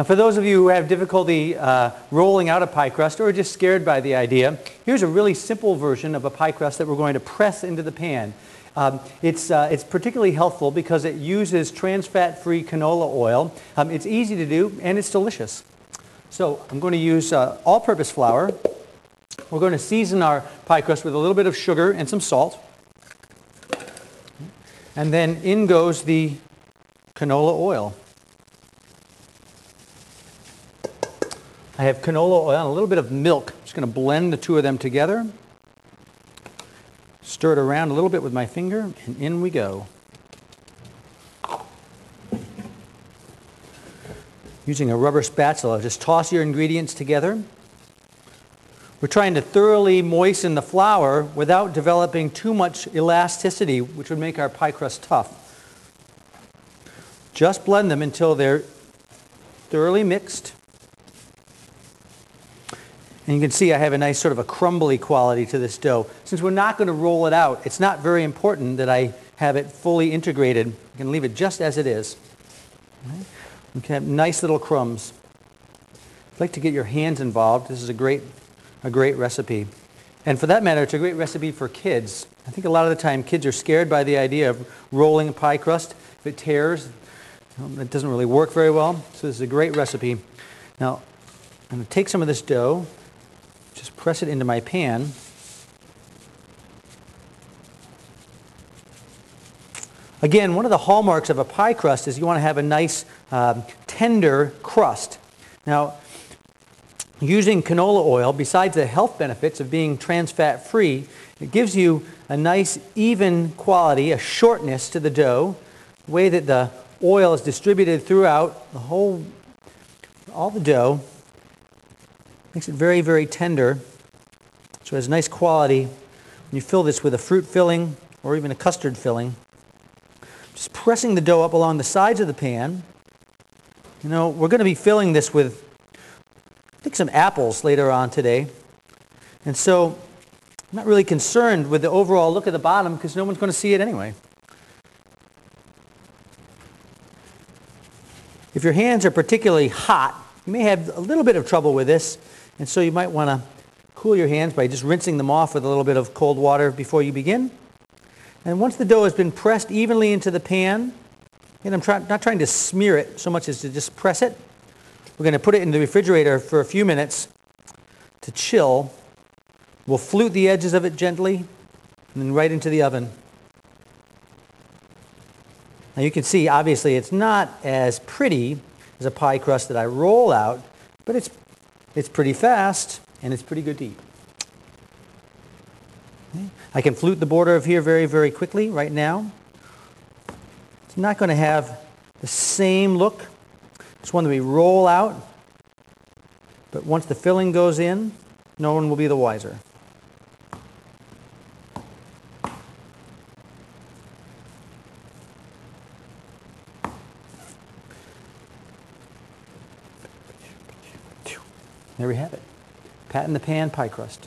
Now, for those of you who have difficulty uh, rolling out a pie crust or are just scared by the idea, here's a really simple version of a pie crust that we're going to press into the pan. Um, it's, uh, it's particularly helpful because it uses trans fat-free canola oil. Um, it's easy to do and it's delicious. So I'm going to use uh, all-purpose flour. We're going to season our pie crust with a little bit of sugar and some salt. And then in goes the canola oil. I have canola oil and a little bit of milk. I'm just going to blend the two of them together. Stir it around a little bit with my finger, and in we go. Using a rubber spatula, just toss your ingredients together. We're trying to thoroughly moisten the flour without developing too much elasticity, which would make our pie crust tough. Just blend them until they're thoroughly mixed. And you can see I have a nice sort of a crumbly quality to this dough. Since we're not going to roll it out, it's not very important that I have it fully integrated. You can leave it just as it is. Right? We can have nice little crumbs. You'd like to get your hands involved, this is a great, a great recipe. And for that matter, it's a great recipe for kids. I think a lot of the time kids are scared by the idea of rolling a pie crust. If it tears, it doesn't really work very well. So this is a great recipe. Now, I'm going to take some of this dough, just press it into my pan. Again, one of the hallmarks of a pie crust is you want to have a nice um, tender crust. Now, using canola oil, besides the health benefits of being trans fat free, it gives you a nice even quality, a shortness to the dough, the way that the oil is distributed throughout the whole, all the dough. Makes it very, very tender. So it has nice quality. When you fill this with a fruit filling or even a custard filling, just pressing the dough up along the sides of the pan. You know, we're going to be filling this with, I think, some apples later on today. And so I'm not really concerned with the overall look at the bottom because no one's going to see it anyway. If your hands are particularly hot, you may have a little bit of trouble with this. And so you might want to cool your hands by just rinsing them off with a little bit of cold water before you begin. And once the dough has been pressed evenly into the pan, and I'm try, not trying to smear it so much as to just press it, we're going to put it in the refrigerator for a few minutes to chill. We'll flute the edges of it gently and then right into the oven. Now you can see, obviously, it's not as pretty as a pie crust that I roll out, but it's it's pretty fast, and it's pretty good to eat. Okay. I can flute the border of here very, very quickly right now. It's not going to have the same look. It's one that we roll out, but once the filling goes in, no one will be the wiser. There we have it. Pat in the pan pie crust.